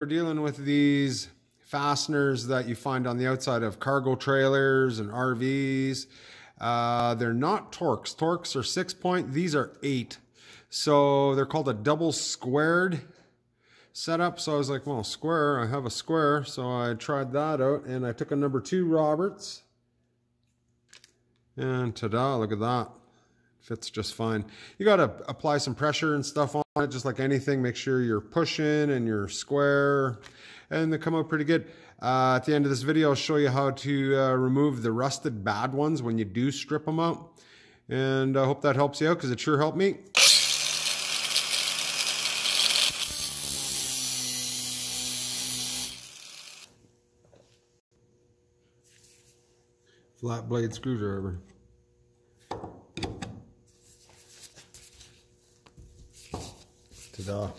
We're dealing with these fasteners that you find on the outside of cargo trailers and RVs. Uh, they're not Torx. Torx are six point, these are eight. So they're called a double squared setup. So I was like, well, square, I have a square. So I tried that out and I took a number two Roberts. And ta-da, look at that. Fits just fine. You got to apply some pressure and stuff on just like anything. Make sure you're pushing and you're square, and they come out pretty good. Uh, at the end of this video, I'll show you how to uh, remove the rusted bad ones when you do strip them out. And I hope that helps you out because it sure helped me. Flat blade screwdriver. Ta-da.